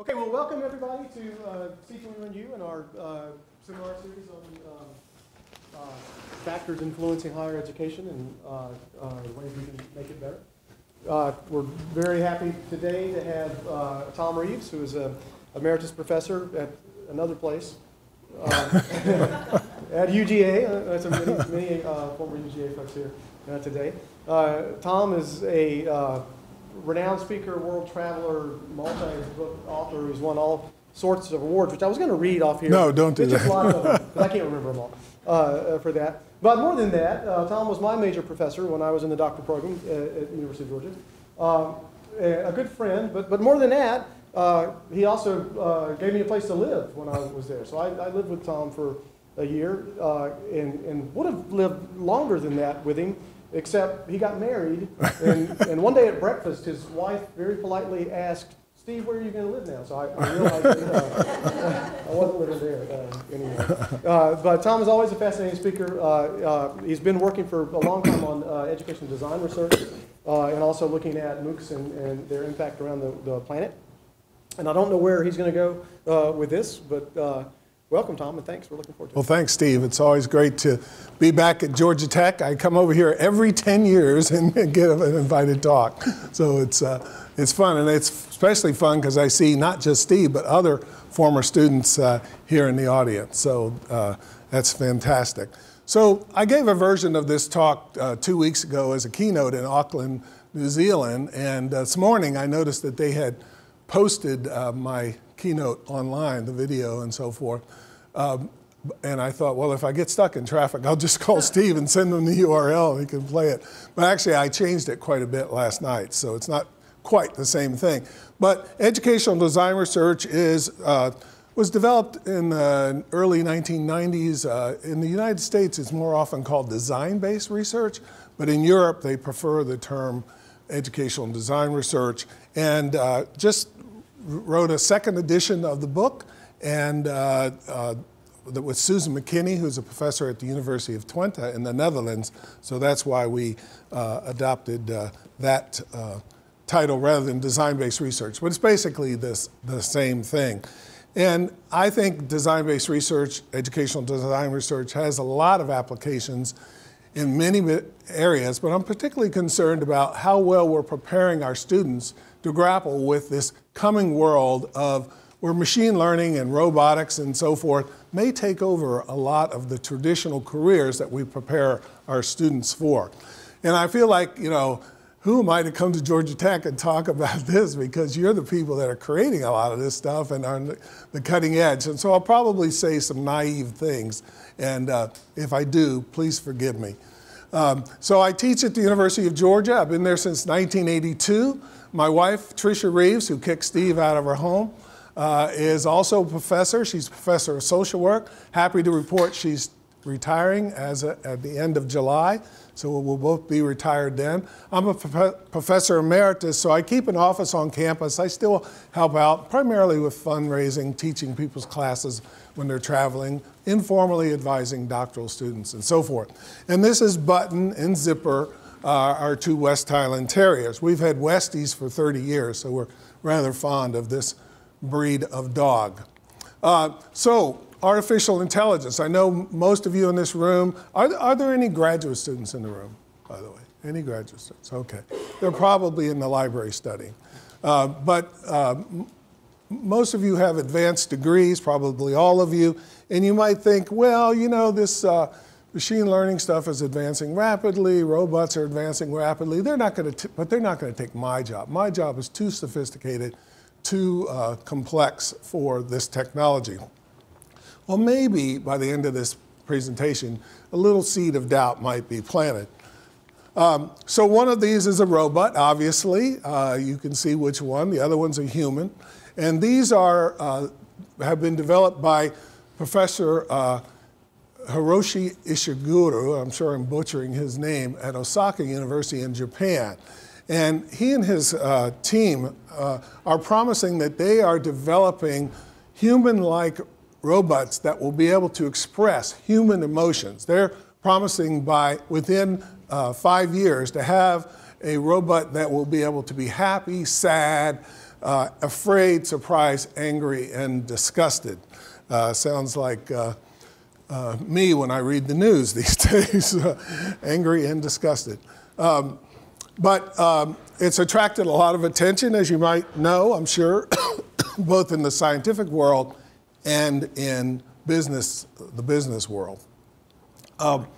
Okay, well, welcome everybody to uh, C21U and our uh, seminar series on um, uh, factors influencing higher education and uh, uh, ways we can make it better. Uh, we're very happy today to have Tom Reeves, who is a emeritus professor at another place um, at UGA. Uh, There's many, many former UGA folks here today. Tom is a renowned speaker, world traveler, multi-book author who's won all sorts of awards, which I was going to read off here. No, don't do It's just a lot of them, I can't remember them all uh, uh, for that. But more than that, uh, Tom was my major professor when I was in the doctoral program uh, at University of Georgia. Um, a good friend, but, but more than that, uh, he also uh, gave me a place to live when I was there. So I, I lived with Tom for a year uh, and, and would have lived longer than that with him, except he got married. And, and one day at breakfast, his wife very politely asked, Steve, where are you going to live now? So I, I realized that, uh, I wasn't living there uh, anymore. Uh, but Tom is always a fascinating speaker. Uh, uh, he's been working for a long time on uh, education design research uh, and also looking at MOOCs and, and their impact around the, the planet. And I don't know where he's going to go uh, with this, but uh, welcome, Tom, and thanks. We're looking forward to it. Well, thanks, Steve. It's always great to be back at Georgia Tech. I come over here every 10 years and get an invited talk. So it's, uh, it's fun, and it's especially fun because I see not just Steve, but other former students uh, here in the audience. So uh, that's fantastic. So I gave a version of this talk uh, two weeks ago as a keynote in Auckland, New Zealand, and uh, this morning I noticed that they had posted uh, my keynote online, the video and so forth. Um, and I thought, well, if I get stuck in traffic, I'll just call Steve and send him the URL and he can play it. But actually, I changed it quite a bit last night, so it's not quite the same thing. But educational design research is, uh, was developed in the early 1990s. Uh, in the United States, it's more often called design-based research, but in Europe, they prefer the term educational design research. And uh, just wrote a second edition of the book, and uh, uh, with Susan McKenney, who's a professor at the University of Twente in the Netherlands. So that's why we uh, adopted uh, that uh, title rather than design-based research. But it's basically this, the same thing. And I think design-based research, educational design research, has a lot of applications in many areas, but I'm particularly concerned about how well we're preparing our students to grapple with this coming world of where machine learning and robotics and so forth may take over a lot of the traditional careers that we prepare our students for. And I feel like, you know, who am I to come to Georgia Tech and talk about this? Because you're the people that are creating a lot of this stuff and are the- cutting edge. And so I'll probably say some naive things. And uh, if I do, please forgive me. Um, so I teach at the University of Georgia. I've been there since 1982. My wife, Tricia Reeves, who kicked Steve out of her home, uh, is also a professor. She's a professor of social work. Happy to report she's retiring as a, at the end of July, so we'll both be retired then. I'm a prof- professor emeritus, so I keep an office on campus. I still help out primarily with fundraising, teaching people's classes when they're traveling, informally advising doctoral students, and so forth. And this is Button and Zipper, uh, our two West Highland Terriers. We've had Westies for 30 years, so we're rather fond of this breed of dog. Uh, so, artificial intelligence. I know most of you in this room. Are, are there any graduate students in the room, by the way? Any graduate students? Okay. They're probably in the library studying. Uh, but uh, most of you have advanced degrees, probably all of you, and you might think, well, you know, this uh, machine learning stuff is advancing rapidly, robots are advancing rapidly. They're not going to, but they're not going to take my job. My job is too sophisticated, too uh, complex for this technology. Well, maybe by the end of this presentation, a little seed of doubt might be planted. Um, so one of these is a robot, obviously. Uh, you can see which one. The other one's a human. And these are, uh, have been developed by Professor uh, Hiroshi Ishiguro, I'm sure I'm butchering his name, at Osaka University in Japan. And he and his uh, team uh, are promising that they are developing human like robots that will be able to express human emotions. They're promising by within uh, five years to have a robot that will be able to be happy, sad, uh, afraid, surprised, angry, and disgusted. Uh, sounds like uh, uh, me when I read the news these days, angry and disgusted. Um, but um, it's attracted a lot of attention, as you might know, I'm sure, both in the scientific world and in business, the business world. Um,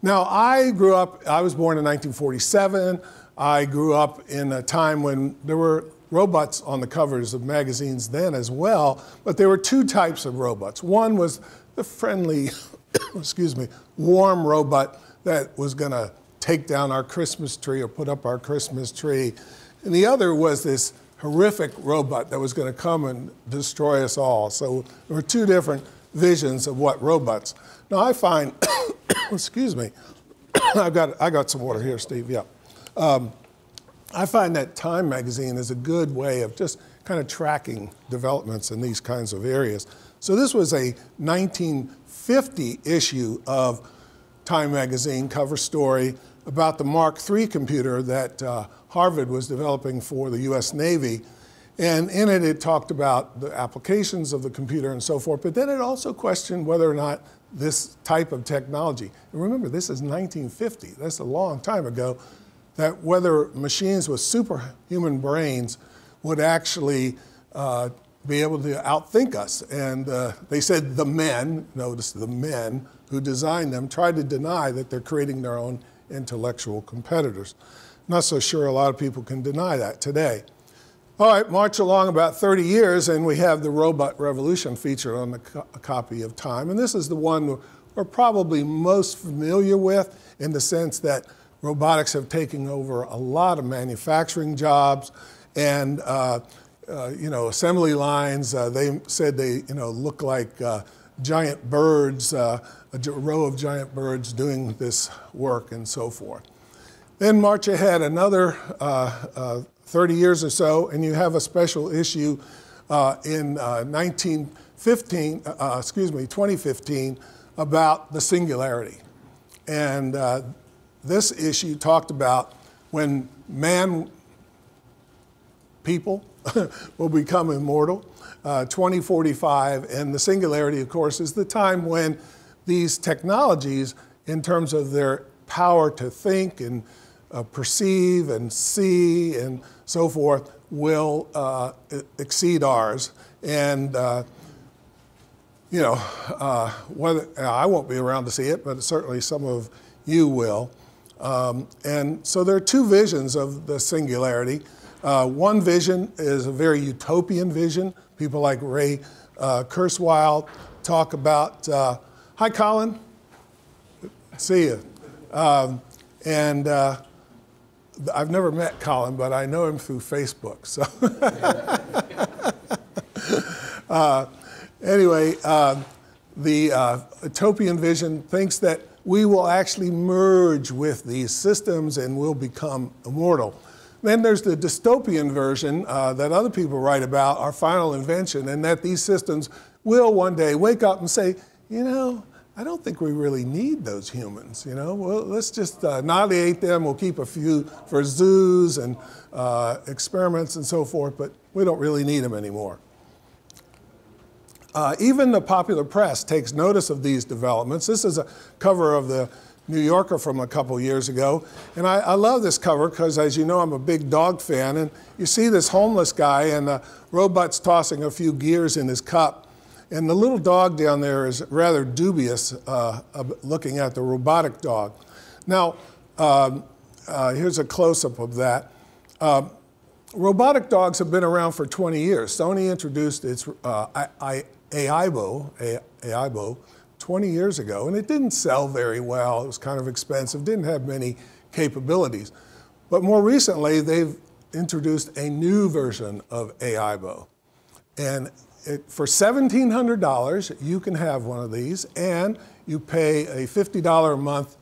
now, I grew up, I was born in 1947. I grew up in a time when there were robots on the covers of magazines then as well, but there were two types of robots. One was the friendly, excuse me, warm robot that was going to take down our Christmas tree or put up our Christmas tree. And the other was this horrific robot that was going to come and destroy us all. So there were two different visions of what robots. Now I find, excuse me, I've got, I got some water here, Steve, yeah. Um, I find that Time magazine is a good way of just kind of tracking developments in these kinds of areas. So this was a 1950 issue of Time magazine cover story about the Mark III computer that uh, Harvard was developing for the US Navy. And in it, it talked about the applications of the computer and so forth, but then it also questioned whether or not this type of technology, and remember, this is 1950, that's a long time ago, that whether machines with superhuman brains would actually uh, be able to outthink us. And uh, they said the men, notice the men who designed them, tried to deny that they're creating their own intellectual competitors. Not so sure a lot of people can deny that today. All right, march along about 30 years, and we have the robot revolution featured on the co copy of Time. And this is the one we're probably most familiar with in the sense that robotics have taken over a lot of manufacturing jobs and uh, uh, you know assembly lines. Uh, they said they you know look like uh, giant birds, uh, a row of giant birds doing this work and so forth. Then march ahead another uh, 30 years or so, and you have a special issue in 1915, excuse me, 2015, about the singularity. And this issue talked about when man, people, will become immortal, uh, 2045, and the singularity, of course, is the time when these technologies, in terms of their power to think and uh, perceive and see and so forth, will uh, exceed ours. And uh, you know, uh, whether I won't be around to see it, but certainly some of you will. Um, and so there are two visions of the singularity. Uh, one vision is a very utopian vision. People like Ray uh, Kurzweil talk about, uh, hi Colin, see you. Um, and uh, I've never met Colin, but I know him through Facebook. So uh, anyway, um, the uh, utopian vision thinks that we will actually merge with these systems and will become immortal. Then there's the dystopian version uh, that other people write about, our final invention, and that these systems will one day wake up and say, you know, I don't think we really need those humans, you know? Well, let's just uh, annihilate them. We'll keep a few for zoos and uh, experiments and so forth, but we don't really need them anymore. Uh, even the popular press takes notice of these developments. This is a cover of the New Yorker from a couple years ago. And I, I love this cover because, as you know, I'm a big dog fan. And you see this homeless guy, and the robot's tossing a few gears in his cup. And the little dog down there is rather dubious uh, looking at the robotic dog. Now, um, uh, here's a close up of that. Uh, robotic dogs have been around for 20 years. Sony introduced its uh, Aibo, Aibo 20 years ago, and it didn't sell very well. It was kind of expensive, didn't have many capabilities. But more recently, they've introduced a new version of Aibo. And it, for $1,700, you can have one of these, and you pay a $50 a month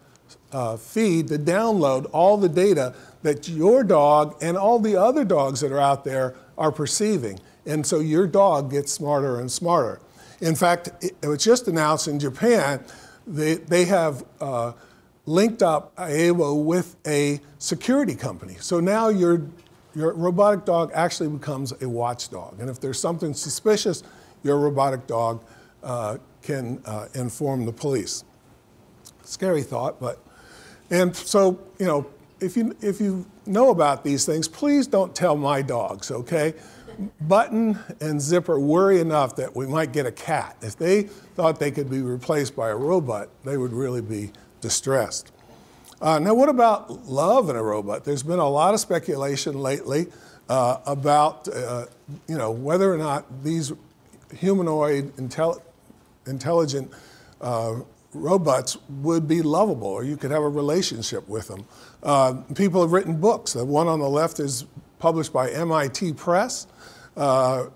uh, fee to download all the data that your dog and all the other dogs that are out there are perceiving. And so your dog gets smarter and smarter. In fact, it was just announced in Japan, they, they have uh, linked up Aibo with a security company. So now your, your robotic dog actually becomes a watchdog. And if there's something suspicious, your robotic dog uh, can uh, inform the police. Scary thought, but. And so, you know, if you, if you know about these things, please don't tell my dogs, okay? Button and Zipper worry enough that we might get a cat. If they thought they could be replaced by a robot, they would really be distressed. Uh, now, what about love in a robot? There's been a lot of speculation lately uh, about, uh, you know, whether or not these humanoid intel- intelligent uh, robots would be lovable, or you could have a relationship with them. Uh, people have written books. The one on the left is published by MIT Press. Uh,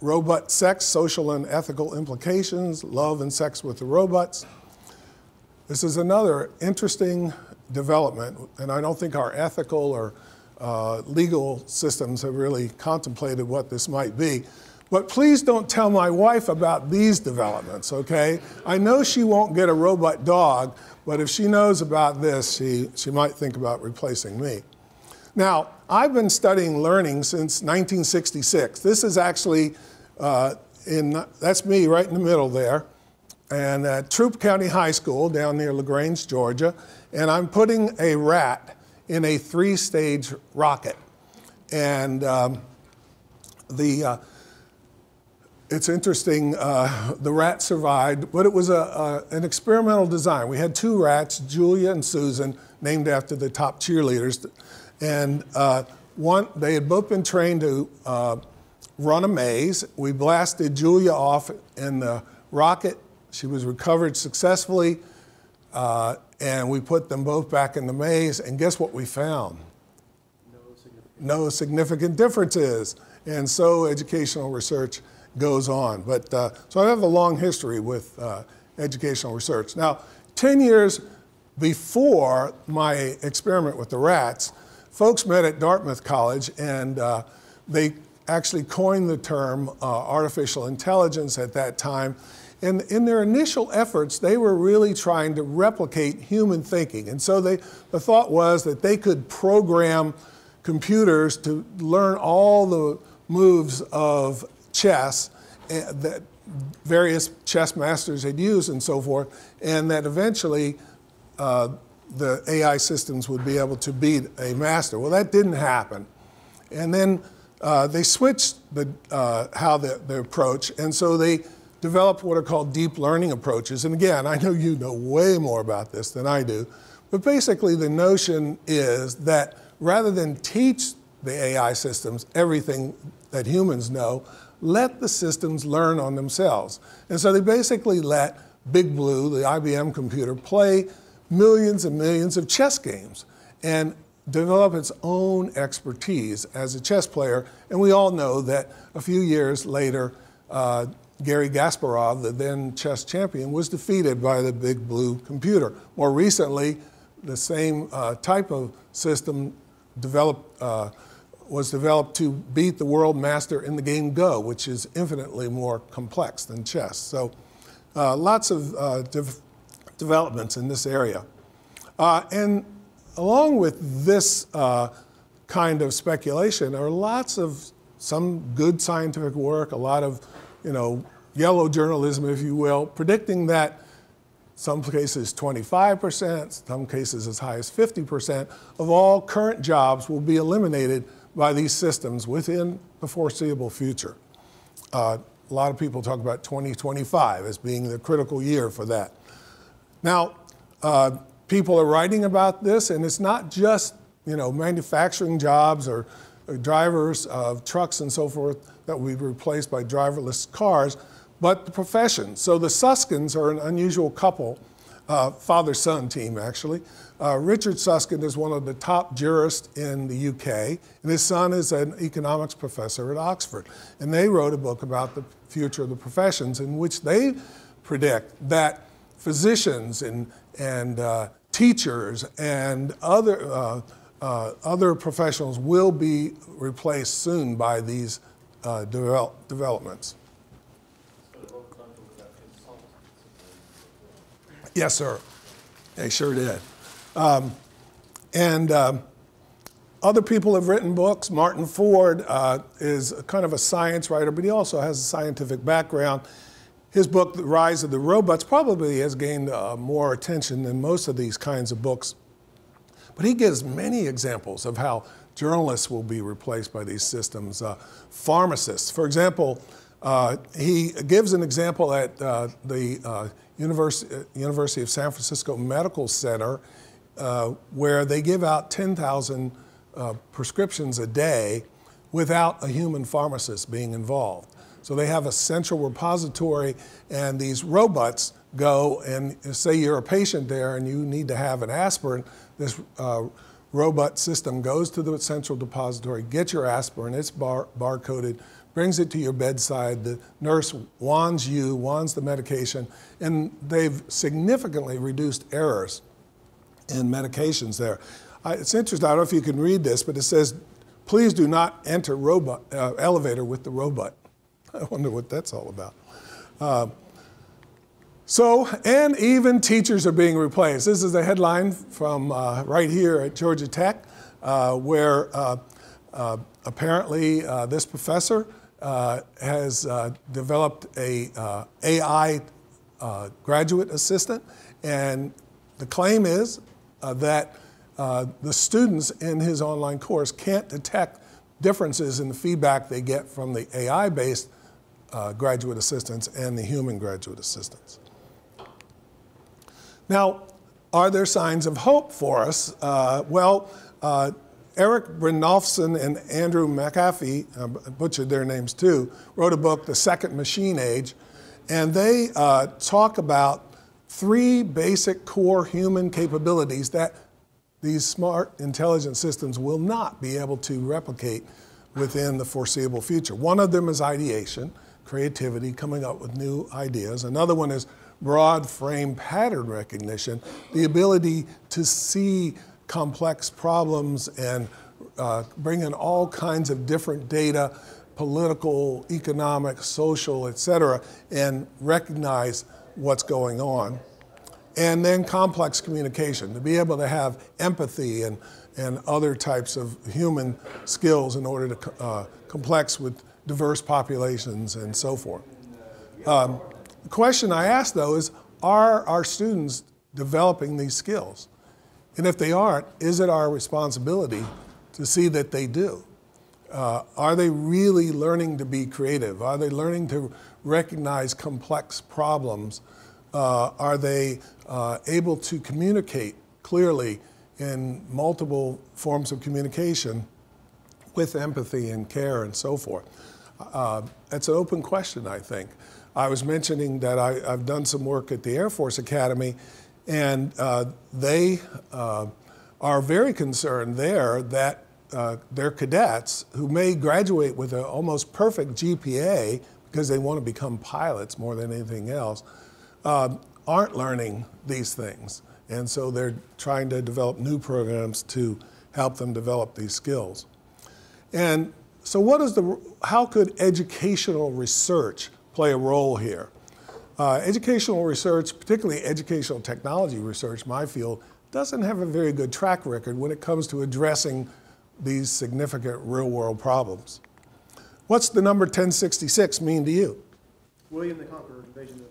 robot sex, social and ethical implications, love and sex with the robots. This is another interesting development, and I don't think our ethical or uh, legal systems have really contemplated what this might be. But please don't tell my wife about these developments, okay? I know she won't get a robot dog, but if she knows about this, she, she might think about replacing me. Now, I've been studying learning since 1966. This is actually uh, in, that's me right in the middle there, and at Troup County High School down near LaGrange, Georgia, and I'm putting a rat in a three stage rocket. And um, the, uh, it's interesting, uh, the rat survived, but it was a, a, an experimental design. We had two rats, Julia and Susan, named after the top cheerleaders. And uh, one, they had both been trained to uh, run a maze. We blasted Julia off in the rocket. She was recovered successfully, uh, and we put them both back in the maze. And guess what we found? No significant, differences. And so educational research goes on. But uh, so I have a long history with uh, educational research. Now, 10 years before my experiment with the rats, folks met at Dartmouth College and uh, they actually coined the term uh, artificial intelligence at that time. And in their initial efforts, they were really trying to replicate human thinking. And so they, the thought was that they could program computers to learn all the moves of chess eh, that various chess masters had used and so forth, and that eventually uh, the AI systems would be able to beat a master. Well, that didn't happen. And then uh, they switched the, uh, how the, the approach, and so they developed what are called deep learning approaches. And again, I know you know way more about this than I do, but basically the notion is that rather than teach the AI systems everything that humans know, let the systems learn on themselves. And so they basically let Big Blue, the IBM computer, play millions and millions of chess games and develop its own expertise as a chess player. And we all know that a few years later, uh, Garry Kasparov, the then chess champion, was defeated by the Big Blue computer. More recently, the same uh, type of system developed uh, was developed to beat the world master in the game Go, which is infinitely more complex than chess. So uh, lots of uh, developments in this area. Uh, and along with this uh, kind of speculation are lots of some good scientific work, a lot of, you know, yellow journalism, if you will, predicting that some cases 25%, some cases as high as 50% of all current jobs will be eliminated by these systems within the foreseeable future. Uh, a lot of people talk about 2025 as being the critical year for that. Now, uh, people are writing about this, and it's not just you know manufacturing jobs or, or drivers of trucks and so forth that will be replaced by driverless cars, but the professions. So the Susskinds are an unusual couple, uh, father-son team actually. Uh, Richard Susskind is one of the top jurists in the UK, and his son is an economics professor at Oxford. And they wrote a book about the future of the professions in which they predict that physicians and, and uh, teachers and other, uh, uh other professionals will be replaced soon by these uh, develop, developments. Yes, sir. They sure did. Um, and um, other people have written books. Martin Ford uh, is kind of a science writer, but he also has a scientific background. His book, The Rise of the Robots, probably has gained uh, more attention than most of these kinds of books. But he gives many examples of how journalists will be replaced by these systems. Uh, pharmacists, for example, uh, he gives an example at uh, the uh, University, uh, University of San Francisco Medical Center where they give out 10,000 prescriptions a day without a human pharmacist being involved. So they have a central repository, and these robots go and say you're a patient there and you need to have an aspirin. This uh, robot system goes to the central depository, gets your aspirin, it's bar- barcoded, brings it to your bedside. The nurse wands you, wands the medication, and they've significantly reduced errors in medications there. I, it's interesting, I don't know if you can read this, but it says, please do not enter robot, uh, elevator with the robot. I wonder what that's all about. Uh, so, and even teachers are being replaced. This is a headline from uh, right here at Georgia Tech, uh, where uh, uh apparently uh, this professor has developed a AI graduate assistant, and the claim is that the students in his online course can't detect differences in the feedback they get from the AI-based uh, graduate assistants and the human graduate assistants. Now, are there signs of hope for us? Uh, well, uh, Eric Brynjolfsson and Andrew McAfee, I butchered their names too, wrote a book, The Second Machine Age, and they uh, talk about three basic core human capabilities that these smart intelligent systems will not be able to replicate within the foreseeable future. One of them is ideation creativity, coming up with new ideas. Another one is broad frame pattern recognition, the ability to see complex problems and uh, bring in all kinds of different data, political, economic, social, et cetera, and recognize what's going on. And then complex communication, to be able to have empathy and, and other types of human skills in order to uh, complex with diverse populations and so forth. Um, the question I ask though is, are our students developing these skills? And if they aren't, is it our responsibility to see that they do? Uh, are they really learning to be creative? Are they learning to recognize complex problems? Uh, are they uh, able to communicate clearly in multiple forms of communication with empathy and care and so forth? Uh, it's an open question, I think. I was mentioning that I, have done some work at the Air Force Academy, and uh, they uh, are very concerned there that uh, their cadets, who may graduate with an almost perfect GPA because they want to become pilots more than anything else, uh, aren't learning these things. And so they're trying to develop new programs to help them develop these skills. And so what is the, how could educational research play a role here? Uh, educational research, particularly educational technology research, my field, doesn't have a very good track record when it comes to addressing these significant real world problems. What's the number 1066 mean to you? William the Conqueror, invasion of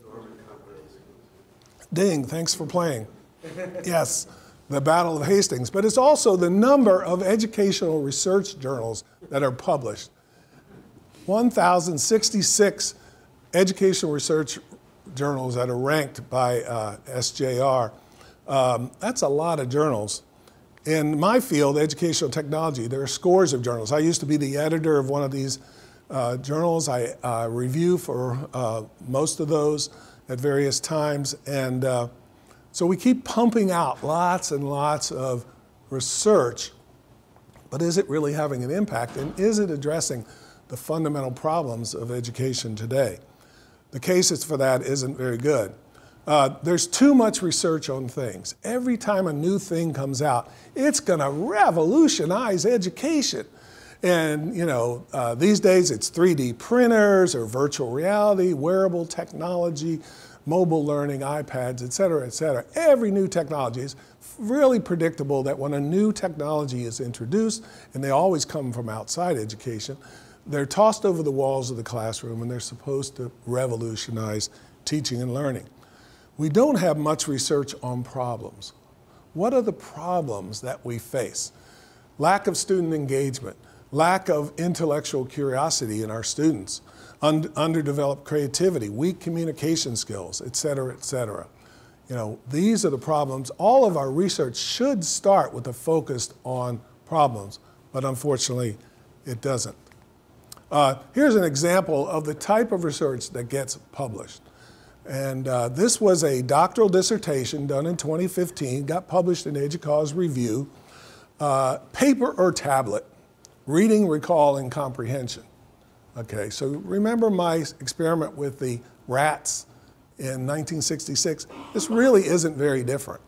Ding, thanks for playing. yes the Battle of Hastings, but it's also the number of educational research journals that are published. 1,066 educational research journals that are ranked by uh, SJR. Um, that's a lot of journals. In my field, educational technology, there are scores of journals. I used to be the editor of one of these uh, journals. I uh, review for uh, most of those at various times, and uh, so we keep pumping out lots and lots of research, but is it really having an impact and is it addressing the fundamental problems of education today? The cases for that isn't very good. Uh, there's too much research on things. Every time a new thing comes out, it's going to revolutionize education. And you know, uh, these days it's 3D printers or virtual reality, wearable technology, mobile learning, iPads, et cetera, et cetera. Every new technology is really predictable that when a new technology is introduced, and they always come from outside education, they're tossed over the walls of the classroom and they're supposed to revolutionize teaching and learning. We don't have much research on problems. What are the problems that we face? Lack of student engagement, lack of intellectual curiosity in our students, un underdeveloped creativity, weak communication skills, et cetera, et cetera. You know, these are the problems. All of our research should start with a focus on problems, but unfortunately, it doesn't. Uh, here's an example of the type of research that gets published. And uh, this was a doctoral dissertation done in 2015, got published in EDUCAUSE Review, uh, paper or tablet, reading, recall, and comprehension. Okay, so remember my experiment with the rats in 1966? This really isn't very different.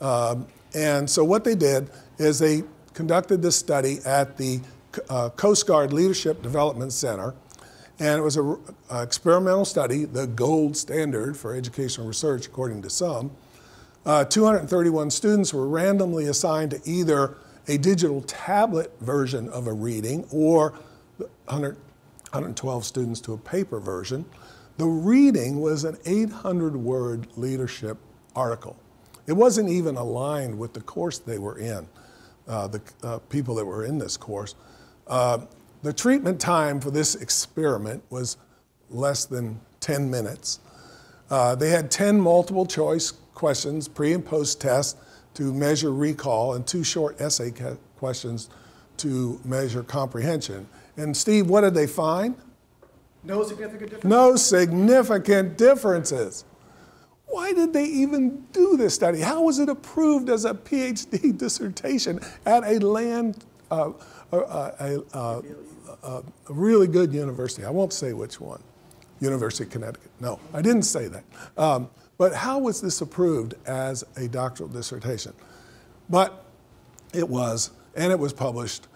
Um, and so what they did is they conducted this study at the uh, Coast Guard Leadership Development Center. And it was an experimental study, the gold standard for educational research, according to some. Uh, 231 students were randomly assigned to either a digital tablet version of a reading or 100, 112 students to a paper version. The reading was an 800 word leadership article. It wasn't even aligned with the course they were in, uh, the uh, people that were in this course. Uh, the treatment time for this experiment was less than 10 minutes. Uh, they had 10 multiple choice questions, pre and post test, to measure recall, and two short essay questions to measure comprehension. And Steve, what did they find? No significant differences. No significant differences. Why did they even do this study? How was it approved as a PhD dissertation at a land uh, a, a, a, really good university. I won't say which one. University of Connecticut. No, I didn't say that. Um, but how was this approved as a doctoral dissertation? But it was, and it was published.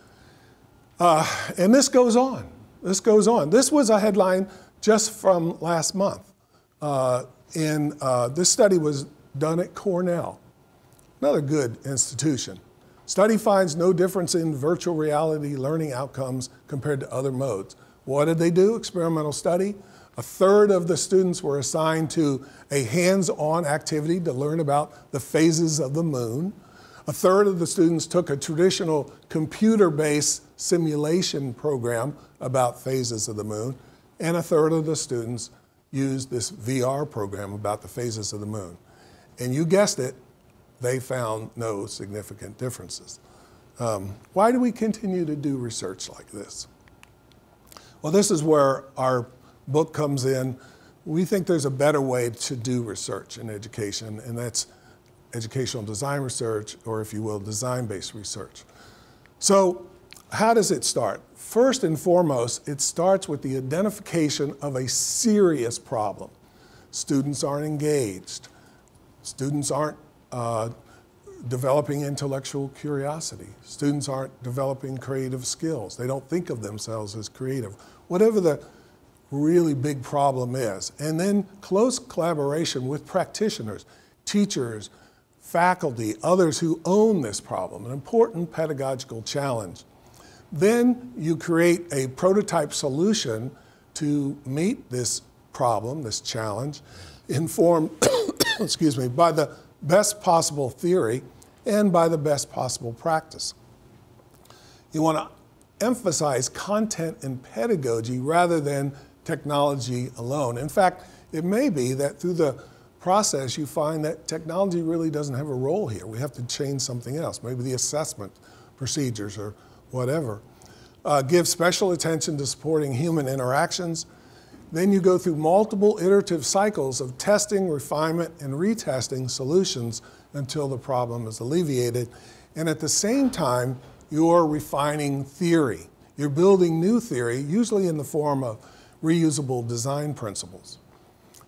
Uh, and this goes on. This goes on. This was a headline just from last month. Uh, in, uh, this study was done at Cornell, another good institution. Study finds no difference in virtual reality learning outcomes compared to other modes. What did they do? Experimental study. A third of the students were assigned to a hands-on activity to learn about the phases of the moon. A third of the students took a traditional computer-based simulation program about phases of the moon. And a third of the students used this VR program about the phases of the moon. And you guessed it, they found no significant differences. Um, why do we continue to do research like this? Well, this is where our book comes in. We think there's a better way to do research in education, and that's educational design research, or if you will, design-based research. So how does it start? First and foremost, it starts with the identification of a serious problem. Students aren't engaged. Students aren't uh, developing intellectual curiosity. Students aren't developing creative skills. They don't think of themselves as creative. Whatever the really big problem is. And then close collaboration with practitioners, teachers, faculty, others who own this problem, an important pedagogical challenge. Then you create a prototype solution to meet this problem, this challenge, informed, excuse me, by the best possible theory and by the best possible practice. You want to emphasize content and pedagogy rather than technology alone. In fact, it may be that through the process you find that technology really doesn't have a role here. We have to change something else, maybe the assessment procedures or whatever. Uh, give special attention to supporting human interactions then you go through multiple iterative cycles of testing, refinement, and retesting solutions until the problem is alleviated. And at the same time, you're refining theory. You're building new theory, usually in the form of reusable design principles.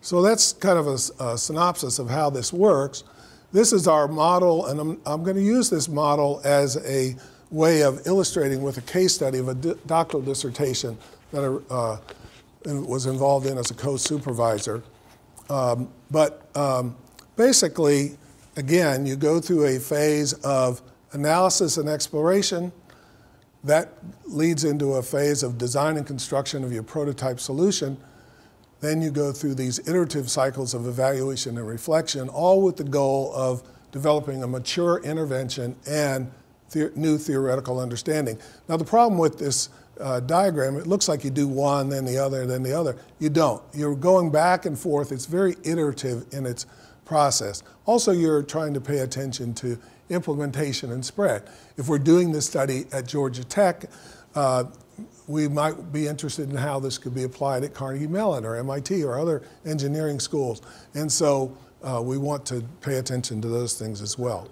So that's kind of a, a synopsis of how this works. This is our model, and I'm, I'm going to use this model as a way of illustrating with a case study of a doctoral dissertation that uh, was involved in as a co-supervisor. Um, but um, basically, again, you go through a phase of analysis and exploration. That leads into a phase of design and construction of your prototype solution. Then you go through these iterative cycles of evaluation and reflection, all with the goal of developing a mature intervention and the new theoretical understanding. Now, the problem with this uh, diagram, it looks like you do one, then the other, then the other. You don't. You're going back and forth. It's very iterative in its process. Also, you're trying to pay attention to implementation and spread. If we're doing this study at Georgia Tech, uh, we might be interested in how this could be applied at Carnegie Mellon or MIT or other engineering schools. And so uh, we want to pay attention to those things as well.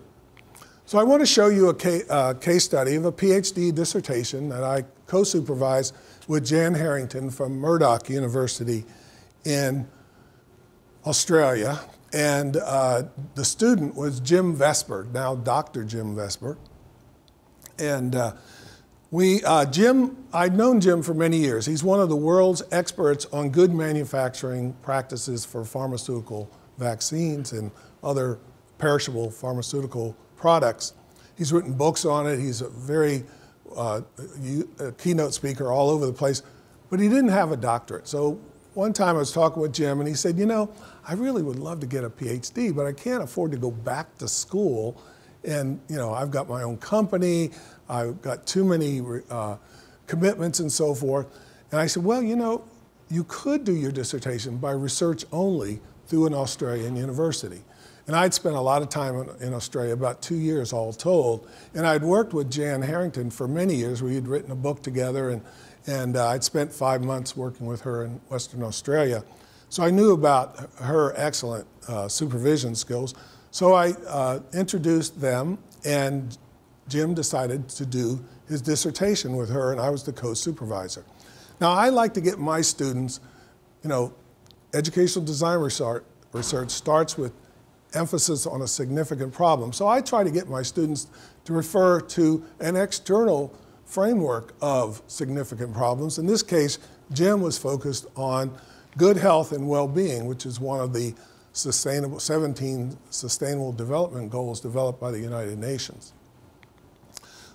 So I want to show you a case, uh, case study of a PhD dissertation that I co-supervised with Jan Herrington from Murdoch University in Australia. And uh, the student was Jim Vesper, now Dr. Jim Vesper. And uh, we, uh, Jim, I'd known Jim for many years. He's one of the world's experts on good manufacturing practices for pharmaceutical vaccines and other perishable pharmaceutical products. He's written books on it. He's a very uh, a keynote speaker all over the place, but he didn't have a doctorate. So one time I was talking with Jim, and he said, "You know, I really would love to get a PhD, but I can't afford to go back to school. And you know, I've got my own company. I've got too many uh, commitments and so forth." And I said, "Well, you know, you could do your dissertation by research only through an Australian university." And I'd spent a lot of time in Australia, about two years all told. And I'd worked with Jan Herrington for many years. We had written a book together, and, and uh, I'd spent five months working with her in Western Australia. So I knew about her excellent uh, supervision skills. So I uh, introduced them, and Jim decided to do his dissertation with her, and I was the co supervisor. Now, I like to get my students, you know, educational design research starts with emphasis on a significant problem. So I try to get my students to refer to an external framework of significant problems. In this case, Jim was focused on good health and well-being, which is one of the sustainable 17 sustainable development goals developed by the United Nations.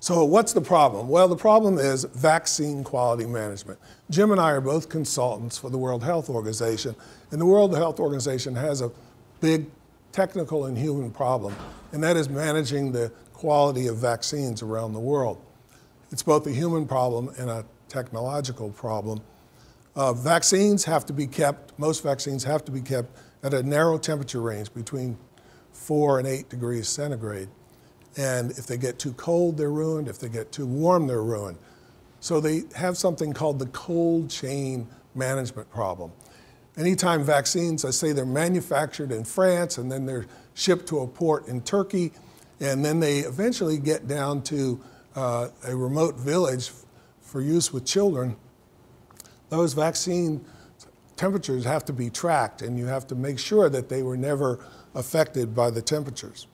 So what's the problem? Well, the problem is vaccine quality management. Jim and I are both consultants for the World Health Organization, and the World Health Organization has a big technical and human problem, and that is managing the quality of vaccines around the world. It's both a human problem and a technological problem. Uh, vaccines have to be kept, most vaccines have to be kept at a narrow temperature range between 4 and 8 degrees centigrade. And if they get too cold, they're ruined. If they get too warm, they're ruined. So they have something called the cold chain management problem. Anytime vaccines, I say they're manufactured in France and then they're shipped to a port in Turkey, and then they eventually get down to uh, a remote village for use with children, those vaccine temperatures have to be tracked and you have to make sure that they were never affected by the temperatures.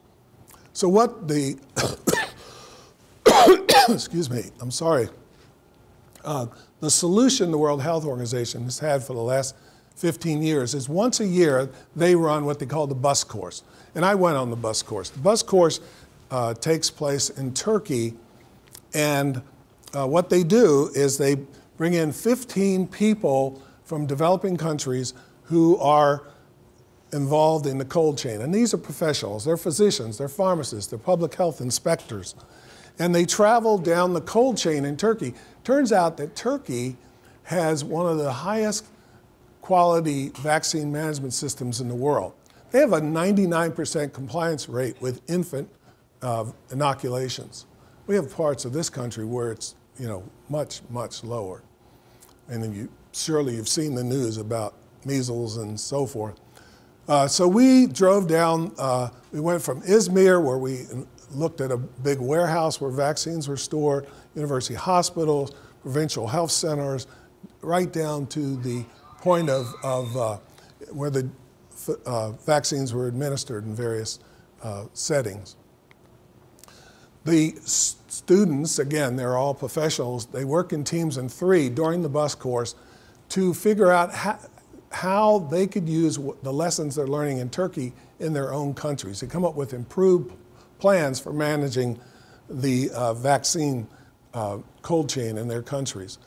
So what the, excuse me, I'm sorry, uh, the solution the World Health Organization has had for the last 15 years is once a year they run what they call the bus course. And I went on the bus course. The bus course uh, takes place in Turkey, and uh, what they do is they bring in 15 people from developing countries who are involved in the cold chain. And these are professionals, they're physicians, they're pharmacists, they're public health inspectors. And they travel down the cold chain in Turkey. Turns out that Turkey has one of the highest quality vaccine management systems in the world. They have a 99% compliance rate with infant uh, inoculations. We have parts of this country where it's you know much much lower, and you, surely you've seen the news about measles and so forth. Uh, so we drove down. Uh, we went from Izmir, where we looked at a big warehouse where vaccines were stored, university hospitals, provincial health centers, right down to the point of, of uh, where the uh, vaccines were administered in various uh, settings. The students, again, they're all professionals, they work in teams in three during the bus course to figure out how, how they could use the lessons they're learning in Turkey in their own countries to come up with improved plans for managing the uh, vaccine uh, cold chain in their countries.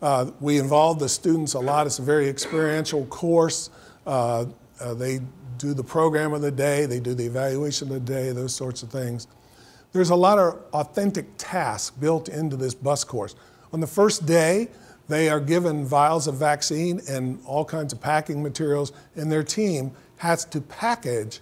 Uh, we involve the students a lot. It's a very experiential course. Uh, uh, they do the program of the day, they do the evaluation of the day, those sorts of things. There's a lot of authentic tasks built into this bus course. On the first day, they are given vials of vaccine and all kinds of packing materials, and their team has to package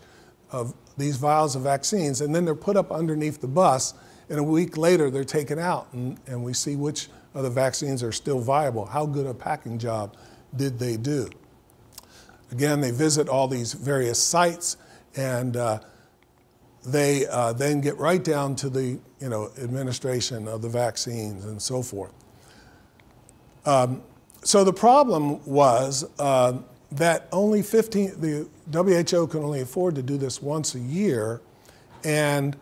of these vials of vaccines, and then they're put up underneath the bus, and a week later they're taken out, and, and we see which of the vaccines are still viable. How good a packing job did they do? Again, they visit all these various sites, and uh, they uh, then get right down to the you know, administration of the vaccines and so forth. Um, so the problem was uh, that only 15, the WHO can only afford to do this once a year, and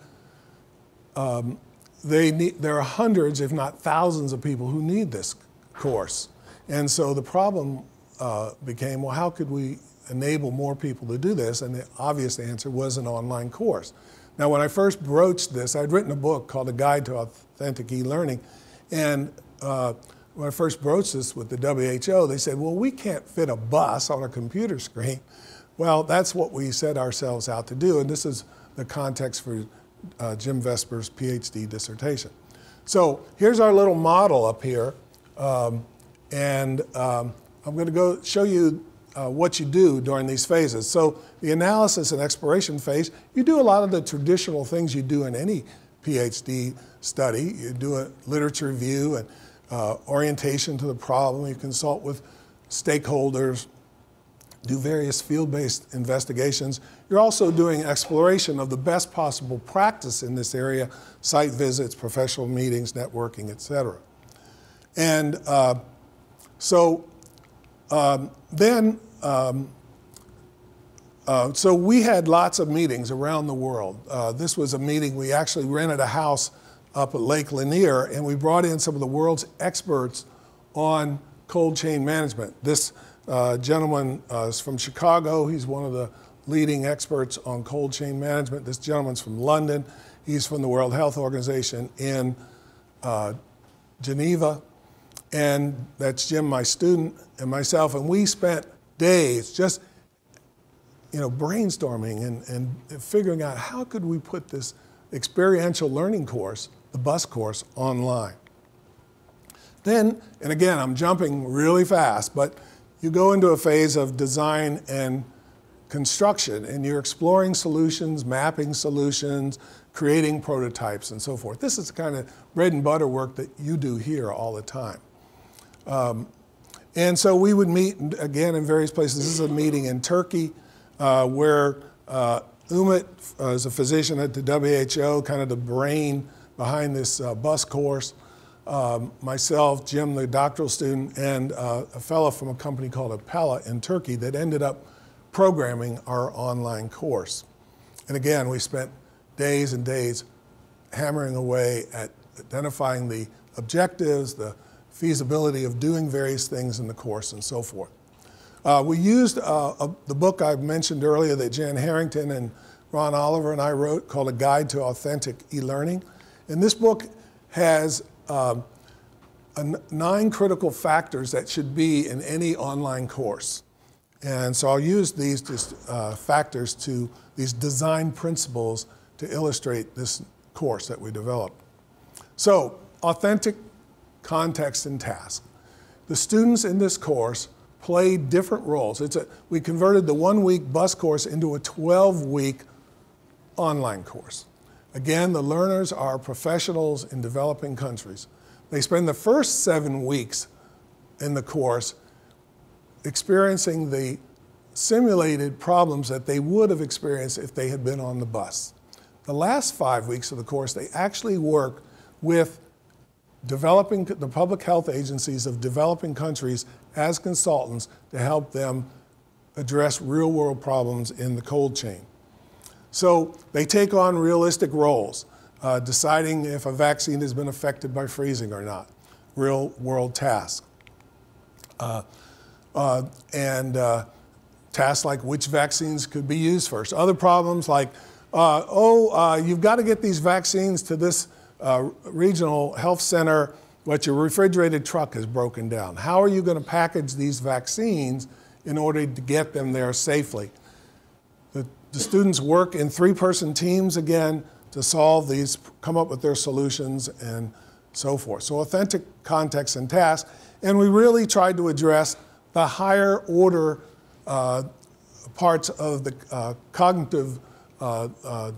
um, they need, there are hundreds, if not thousands, of people who need this course. And so the problem uh, became, well, how could we enable more people to do this? And the obvious answer was an online course. Now, when I first broached this, I'd written a book called A Guide to Authentic E-Learning, and uh, when I first broached this with the WHO, they said, well, we can't fit a bus on a computer screen. Well, that's what we set ourselves out to do, and this is the context for uh, Jim Vesper's PhD dissertation. So here's our little model up here, um, and um, I'm going to go show you uh, what you do during these phases. So the analysis and exploration phase, you do a lot of the traditional things you do in any PhD study. You do a literature review and uh, orientation to the problem. You consult with stakeholders, do various field-based investigations. You're also doing exploration of the best possible practice in this area, site visits, professional meetings, networking, et cetera. And uh, so um, then, um, uh, so we had lots of meetings around the world. Uh, this was a meeting, we actually rented a house up at Lake Lanier, and we brought in some of the world's experts on cold chain management. This uh, gentleman uh, is from Chicago. He's one of the leading experts on cold chain management. This gentleman's from London. He's from the World Health Organization in uh, Geneva. And that's Jim, my student, and myself. And we spent days just you know, brainstorming and, and figuring out how could we put this experiential learning course the bus course online. Then, and again, I'm jumping really fast, but you go into a phase of design and construction, and you're exploring solutions, mapping solutions, creating prototypes, and so forth. This is the kind of bread and butter work that you do here all the time. Um, and so we would meet again in various places. This is a meeting in Turkey uh, where uh, Umit uh, is a physician at the WHO, kind of the brain behind this uh, bus course. Um, myself, Jim, the doctoral student, and uh, a fellow from a company called Apella in Turkey that ended up programming our online course. And again, we spent days and days hammering away at identifying the objectives, the feasibility of doing various things in the course, and so forth. Uh, we used uh, a, the book I mentioned earlier that Jan Herrington and Ron Oliver and I wrote called A Guide to Authentic E-Learning. And this book has um, nine critical factors that should be in any online course. And so I'll use these just, uh, factors to, these design principles to illustrate this course that we developed. So, authentic context and task. The students in this course play different roles. It's a, we converted the one week bus course into a 12 week online course. Again, the learners are professionals in developing countries. They spend the first seven weeks in the course experiencing the simulated problems that they would have experienced if they had been on the bus. The last five weeks of the course, they actually work with developing the public health agencies of developing countries as consultants to help them address real world problems in the cold chain. So they take on realistic roles, uh, deciding if a vaccine has been affected by freezing or not, real world tasks. Uh, uh, and uh, tasks like which vaccines could be used first. Other problems like, uh, oh, uh, you've got to get these vaccines to this regional health center, but your refrigerated truck is broken down. How are you going to package these vaccines in order to get them there safely? The, students work in three person teams again to solve these, come up with their solutions, and so forth. So, authentic context and task. And we really tried to address the higher order uh, parts of the uh, cognitive uh, uh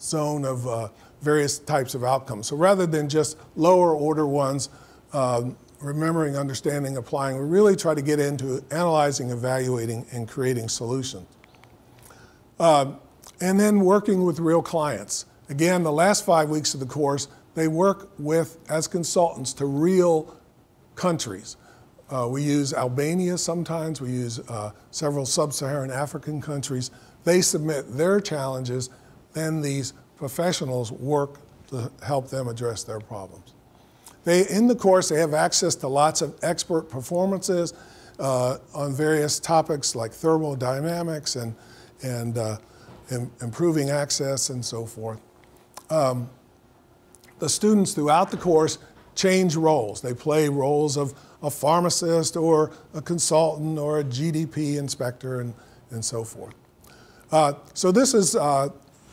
zone of uh, various types of outcomes. So, rather than just lower order ones, um, remembering, understanding, applying, we really try to get into analyzing, evaluating, and creating solutions. Um, and then working with real clients. Again, the last five weeks of the course, they work with, as consultants, to real countries. Uh, we use Albania sometimes, we use uh, several sub Saharan African countries. They submit their challenges, then these professionals work to help them address their problems. They, in the course, they have access to lots of expert performances uh, on various topics like thermodynamics and, and uh, improving access and so forth. Um, the students throughout the course change roles. They play roles of a pharmacist or a consultant or a GDP inspector and, and so forth. Uh, so this is uh,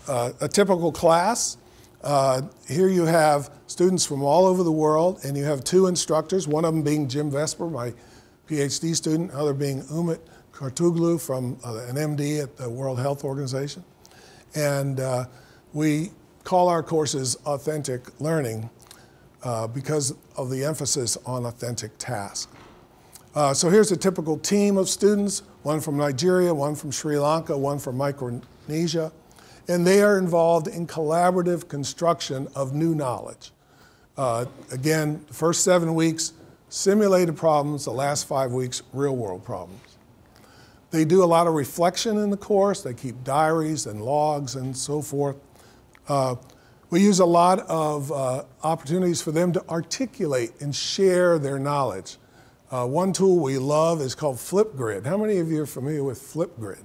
uh, a typical class. Uh, here you have students from all over the world, and you have two instructors, one of them being Jim Vesper, my PhD student, other being Umit Kartoglu from uh, an MD at the World Health Organization. And uh, we call our courses authentic learning uh, because of the emphasis on authentic tasks. Uh, so here's a typical team of students, one from Nigeria, one from Sri Lanka, one from Micronesia, and they are involved in collaborative construction of new knowledge. Uh, again, the first seven weeks, simulated problems, the last five weeks, real world problems. They do a lot of reflection in the course, they keep diaries and logs and so forth. Uh, we use a lot of uh, opportunities for them to articulate and share their knowledge. Uh, one tool we love is called Flipgrid. How many of you are familiar with Flipgrid?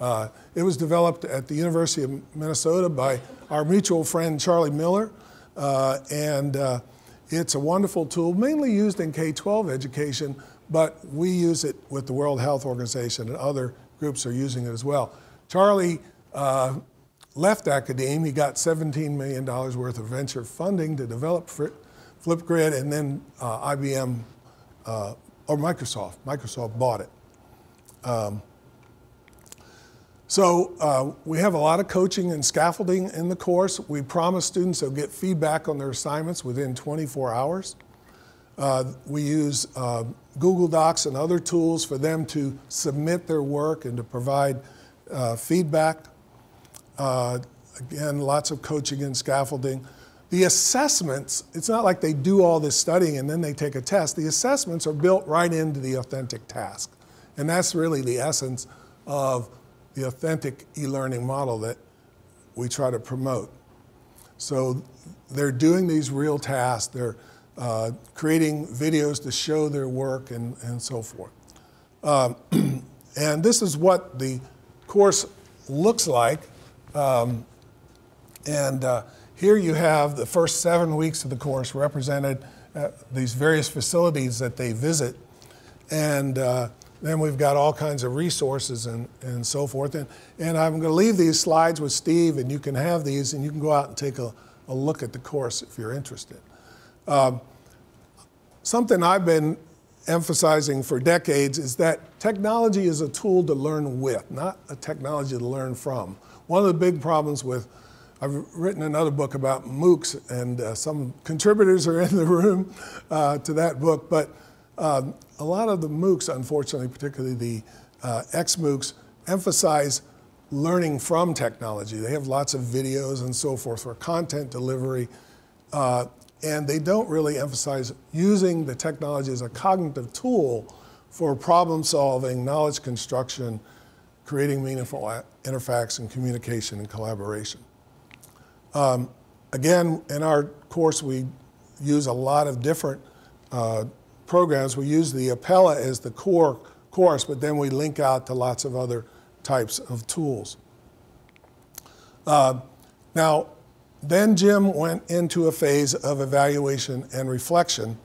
Uh, it was developed at the University of Minnesota by our mutual friend Charlie Miller, uh, and uh, it's a wonderful tool, mainly used in K 12 education, but we use it with the World Health Organization, and other groups are using it as well. Charlie uh, left academia, he got $17 million worth of venture funding to develop Flipgrid, and then uh, IBM uh, or Microsoft. Microsoft bought it. Um, so uh, we have a lot of coaching and scaffolding in the course. We promise students they'll get feedback on their assignments within 24 hours. Uh, we use uh, Google Docs and other tools for them to submit their work and to provide uh, feedback. Uh, again, lots of coaching and scaffolding. The assessments, it's not like they do all this studying and then they take a test. The assessments are built right into the authentic task. And that's really the essence of the authentic e learning model that we try to promote. So they're doing these real tasks, they're uh, creating videos to show their work and, and so forth. Um, and this is what the course looks like um, and uh, here you have the first seven weeks of the course represented these various facilities that they visit. And uh, then we've got all kinds of resources and, and so forth. And, and I'm going to leave these slides with Steve, and you can have these, and you can go out and take a, a look at the course if you're interested. Um, something I've been emphasizing for decades is that technology is a tool to learn with, not a technology to learn from. One of the big problems with, I've written another book about MOOCs, and uh, some contributors are in the room uh, to that book, but um, a lot of the MOOCs, unfortunately, particularly the uh, X-MOOCs, emphasize learning from technology. They have lots of videos and so forth for content delivery, uh, and they don't really emphasize using the technology as a cognitive tool for problem solving, knowledge construction, creating meaningful interfacts and communication and collaboration. Um, again, in our course, we use a lot of different uh, programs. We use the Appella as the core course, but then we link out to lots of other types of tools. Uh, now, then Jim went into a phase of evaluation and reflection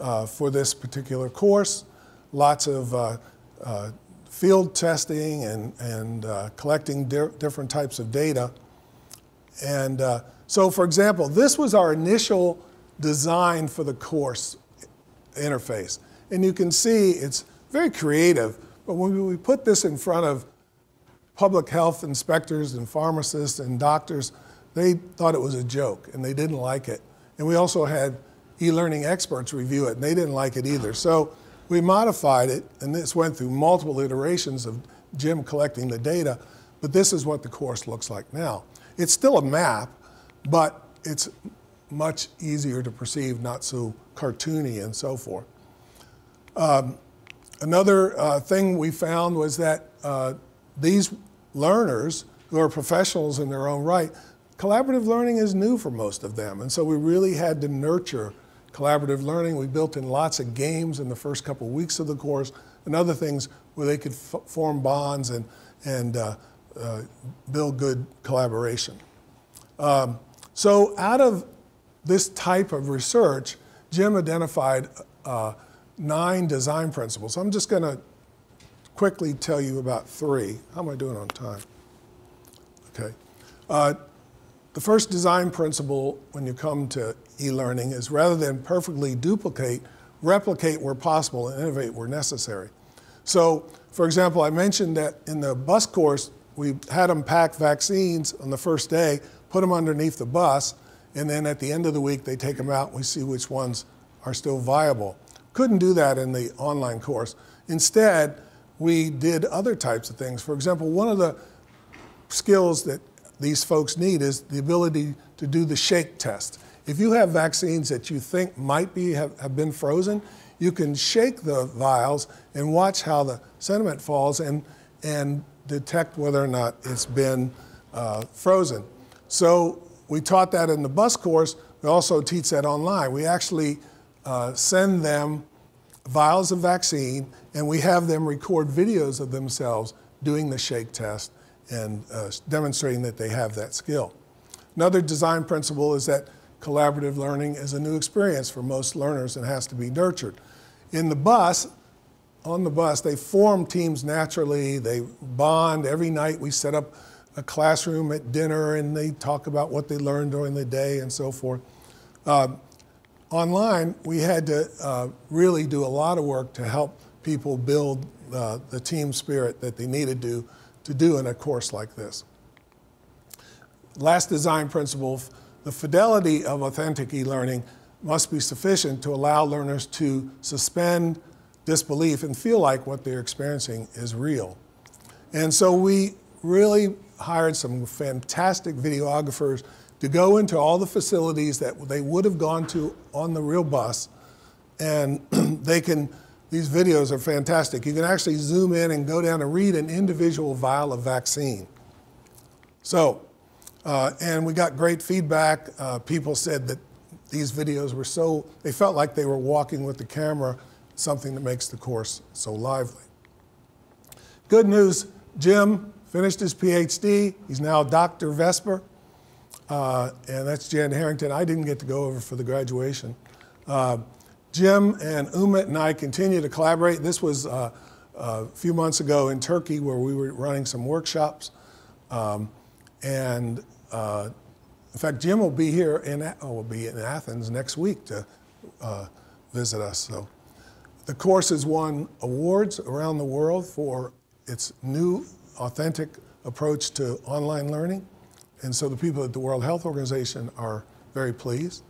uh, for this particular course. Lots of uh, uh field testing and, and uh, collecting di different types of data. And uh, so, for example, this was our initial design for the course interface. And you can see it's very creative, but when we put this in front of public health inspectors and pharmacists and doctors, they thought it was a joke and they didn't like it. And we also had e-learning experts review it and they didn't like it either. So we modified it and this went through multiple iterations of Jim collecting the data, but this is what the course looks like now. It's still a map, but it's much easier to perceive, not so cartoony and so forth. Um, another uh, thing we found was that uh, these learners who are professionals in their own right, collaborative learning is new for most of them. And so we really had to nurture collaborative learning. We built in lots of games in the first couple weeks of the course and other things where they could form bonds and, and uh, uh, build good collaboration. Um, so out of this type of research, Jim identified uh, nine design principles. I'm just going to quickly tell you about three. How am I doing on time? Okay. The first design principle when you come to e-learning is rather than perfectly duplicate, replicate where possible and innovate where necessary. So, for example, I mentioned that in the bus course, we had them pack vaccines on the first day, put them underneath the bus, and then at the end of the week, they take them out and we see which ones are still viable. Couldn't do that in the online course. Instead, we did other types of things. For example, one of the skills that these folks need is the ability to do the shake test. If you have vaccines that you think might be have, have been frozen, you can shake the vials and watch how the sediment falls and, and detect whether or not it's been uh, frozen. So we taught that in the bus course. We also teach that online. We actually uh, send them vials of vaccine and we have them record videos of themselves doing the shake test and uh, demonstrating that they have that skill. Another design principle is that collaborative learning is a new experience for most learners and has to be nurtured. In the bus, on the bus, they form teams naturally, they bond. Every night we set up a classroom at dinner and they talk about what they learned during the day and so forth. Uh, online, we had to uh, really do a lot of work to help people build uh, the team spirit that they needed to, to do in a course like this. Last design principle, the fidelity of authentic e-learning must be sufficient to allow learners to suspend disbelief and feel like what they're experiencing is real. And so we really hired some fantastic videographers to go into all the facilities that they would have gone to on the real bus and they can these videos are fantastic. You can actually zoom in and go down and read an individual vial of vaccine. So, uh, and we got great feedback. Uh, people said that these videos were so, they felt like they were walking with the camera, something that makes the course so lively. Good news, Jim finished his PhD. He's now Dr. Vesper, uh, and that's Jan Herrington. I didn't get to go over for the graduation. Uh, Jim and Umit and I continue to collaborate. This was uh, a few months ago in Turkey where we were running some workshops. Um, and uh, in fact, Jim will be here in, oh, will be in Athens next week to uh, visit us. So the course has won awards around the world for its new, authentic approach to online learning. And so the people at the World Health Organization are very pleased.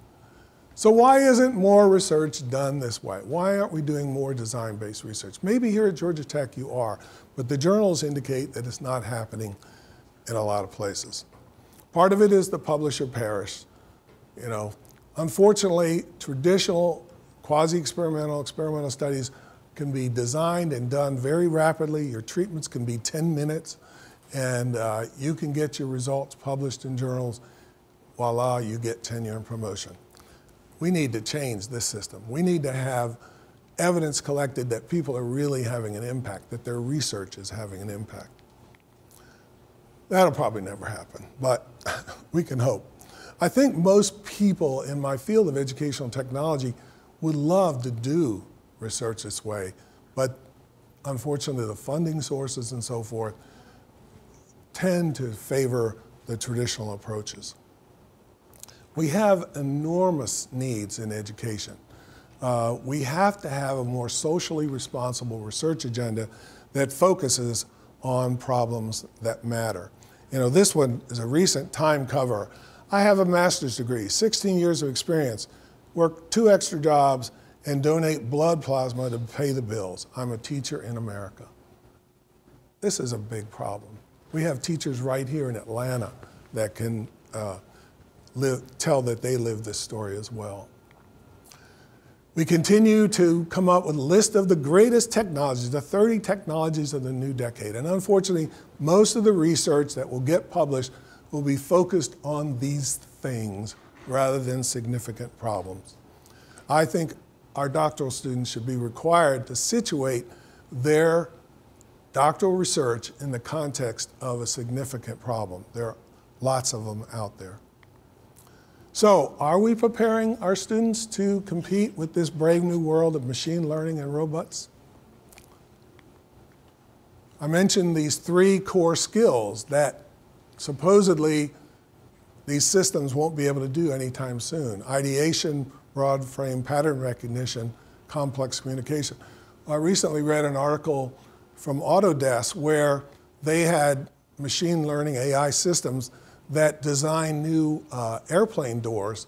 So why isn't more research done this way? Why aren't we doing more design-based research? Maybe here at Georgia Tech you are, but the journals indicate that it's not happening in a lot of places. Part of it is the publisher perish. You know, unfortunately, traditional quasi-experimental, experimental studies can be designed and done very rapidly. Your treatments can be 10 minutes, and uh, you can get your results published in journals. Voila, you get tenure and promotion we need to change this system. We need to have evidence collected that people are really having an impact, that their research is having an impact. That'll probably never happen, but we can hope. I think most people in my field of educational technology would love to do research this way, but unfortunately, the funding sources and so forth tend to favor the traditional approaches. We have enormous needs in education. Uh, we have to have a more socially responsible research agenda that focuses on problems that matter. You know, this one is a recent time cover. I have a master's degree, 16 years of experience, work two extra jobs, and donate blood plasma to pay the bills. I'm a teacher in America. This is a big problem. We have teachers right here in Atlanta that can uh, live, tell that they live this story as well. We continue to come up with a list of the greatest technologies, the 30 technologies of the new decade. And unfortunately, most of the research that will get published will be focused on these things rather than significant problems. I think our doctoral students should be required to situate their doctoral research in the context of a significant problem. There are lots of them out there. So, are we preparing our students to compete with this brave new world of machine learning and robots? I mentioned these three core skills that supposedly these systems won't be able to do anytime soon ideation, broad frame pattern recognition, complex communication. I recently read an article from Autodesk where they had machine learning AI systems that design new uh, airplane doors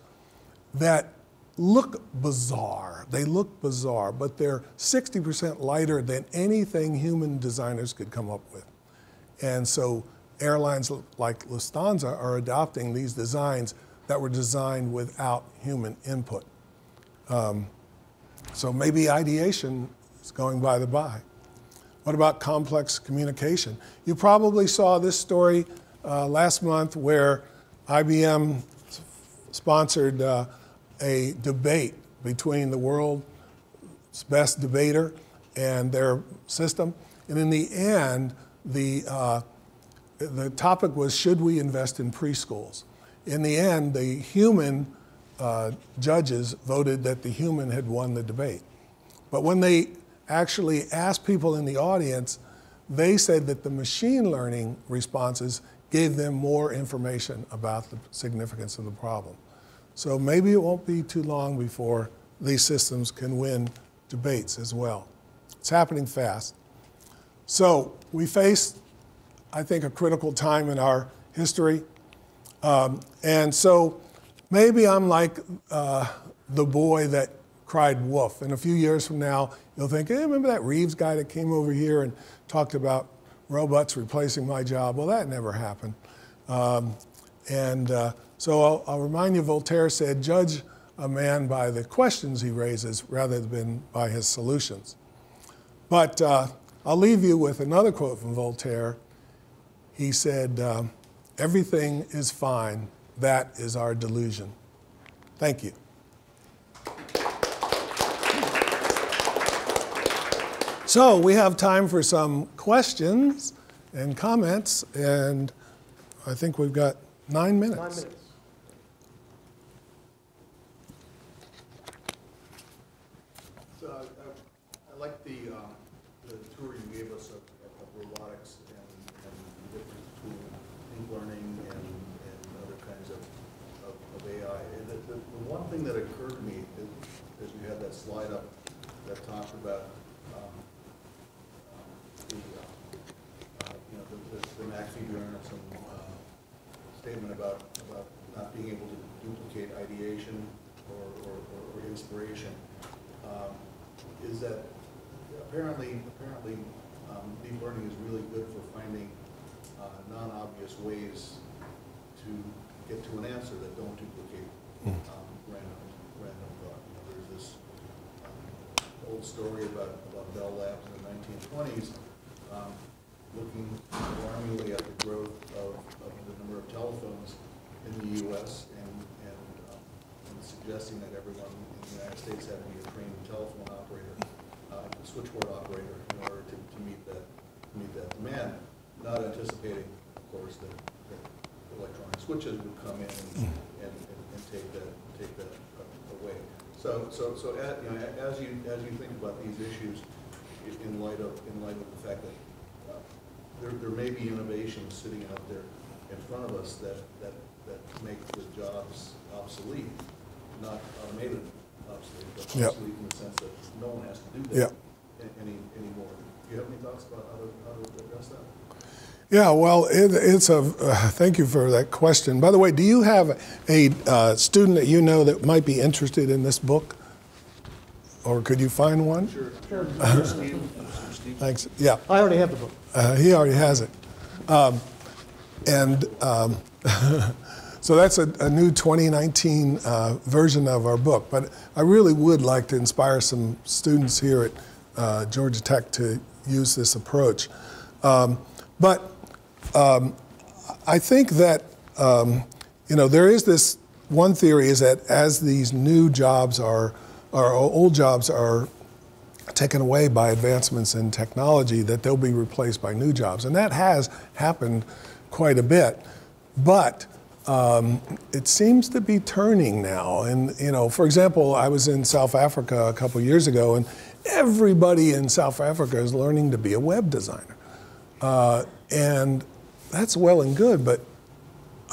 that look bizarre. They look bizarre, but they're 60% lighter than anything human designers could come up with. And so airlines like Lufthansa are adopting these designs that were designed without human input. Um, so maybe ideation is going by the by. What about complex communication? You probably saw this story uh, last month where IBM sponsored uh, a debate between the world's best debater and their system. And in the end, the, uh, the topic was should we invest in preschools? In the end, the human uh, judges voted that the human had won the debate. But when they actually asked people in the audience, they said that the machine learning responses gave them more information about the significance of the problem. So maybe it won't be too long before these systems can win debates as well. It's happening fast. So we face, I think, a critical time in our history. Um, and so maybe I'm like uh, the boy that cried wolf. And a few years from now, you'll think, hey, remember that Reeves guy that came over here and talked about robots replacing my job. Well, that never happened. Um, and uh, so I'll, I'll, remind you, Voltaire said, judge a man by the questions he raises rather than by his solutions. But uh, I'll leave you with another quote from Voltaire. He said, um, everything is fine. That is our delusion. Thank you. So we have time for some questions and comments, and I think we've got nine minutes. Nine minutes. So I, I like the, um, the tour you gave us of, of robotics and, and the difference between deep learning and, and other kinds of, of, of AI. And the, the, the one thing that occurred to me is, as you had that slide up that talked about the, uh, uh, you know, the, the, the McAfee Brynjolfsson, uh, statement about, about not being able to duplicate ideation or, or, or, or inspiration, um, is that apparently, apparently, um, deep learning is really good for finding, uh, non-obvious ways to get to an answer that don't duplicate, um, random, random thought. You know, there's this, um, old story about, about Bell Labs in the nineteen twenties, um, looking alarmingly at the growth of, number of telephones in the U.S. and, and, um, and suggesting that everyone in the United States had to be a trained telephone operator. A switchboard operator in order to, to meet that, to meet that demand, not anticipating, of course, that, that electronic switches would come in and, and, and and take that, take that away. So, so, so, as, you know, as you, as you think about these issues, in light of, in light of the fact that uh, there, there may be innovations sitting out there in front of us that, that, that make the jobs obsolete, not automated obsolete, but Yep. obsolete in the sense that no one has to do Yep. that a- any, anymore. Do you have any thoughts about how to, how to address that? Yeah, well, it, it's a, uh, thank you for that question. By the way, do you have a uh, student that you know that might be interested in this book? Or could you find one? Sure, sure. Sure, Steve, Steve. Thanks. Yeah, I already have the book. uh, he already has it. Um, and um, so that's a, a new 2019 uh, version of our book. But I really would like to inspire some students here at uh, Georgia Tech to use this approach. Um, but um, I think that um, you know there is this one theory is that as these new jobs are, or old jobs are taken away by advancements in technology, that they'll be replaced by new jobs, and that has happened quite a bit. But um, it seems to be turning now. And you know, for example, I was in South Africa a couple years ago, and everybody in South Africa is learning to be a web designer. Uh, and that's well and good, but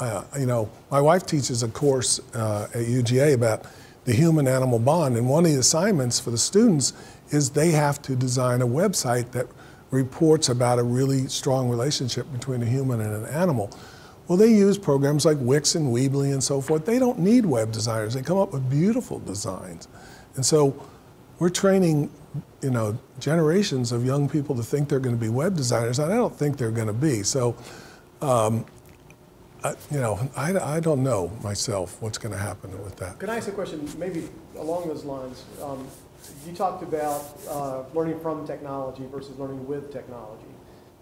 uh, you know, my wife teaches a course uh, at UGA about the human animal bond, and one of the assignments for the students is they have to design a website that reports about a really strong relationship between a human and an animal. Well, they use programs like Wix and Weebly and so forth. They don't need web designers. They come up with beautiful designs. And so we're training, you know, generations of young people to think they're going to be web designers, and I don't think they're going to be. So, um, I, you know, I, I don't know myself what's going to happen with that. Can I ask a question, maybe along those lines? Um, You talked about uh, learning from technology versus learning with technology.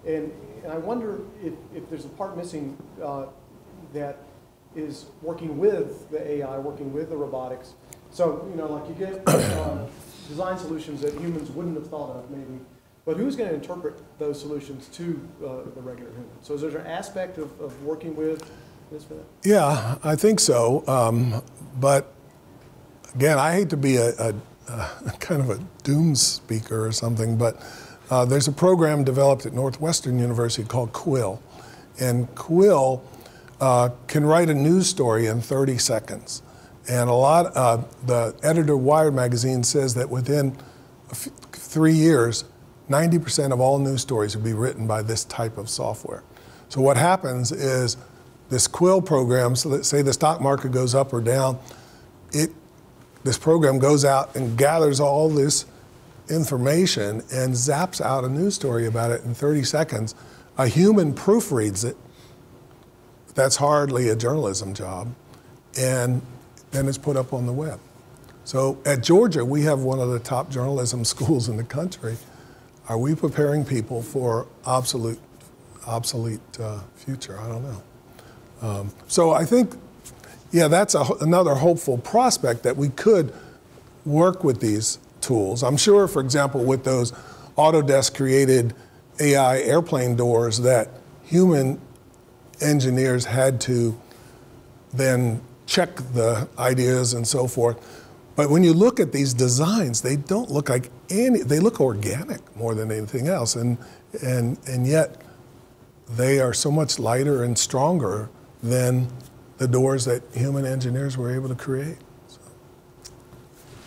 And, and I wonder if, if there's a part missing uh, that is working with the AI, working with the robotics. So, you know, like you get uh, design solutions that humans wouldn't have thought of maybe, but who's going to interpret those solutions to uh, the regular human? So is there an aspect of, of working with this? Yeah, I think so. Um, but again, I hate to be a, a, a kind of a doom speaker or something, but uh, there's a program developed at Northwestern University called Quill. And Quill uh, can write a news story in 30 seconds. And a lot, uh, the editor Wired magazine says that within three years, 90% of all news stories will be written by this type of software. So what happens is this Quill program, so let's say the stock market goes up or down, it, this program goes out and gathers all this information and zaps out a news story about it in 30 seconds. A human proofreads it. That's hardly a journalism job. And then it's put up on the web. So at Georgia, we have one of the top journalism schools in the country. Are we preparing people for obsolete, obsolete uh, future? I don't know. Um, so I think, yeah, that's a, another hopeful prospect that we could work with these tools. I'm sure, for example, with those Autodesk created AI airplane doors that human engineers had to then check the ideas and so forth. But when you look at these designs, they don't look like any, they look organic more than anything else. And, and, and yet, they are so much lighter and stronger than the doors that human engineers were able to create. So.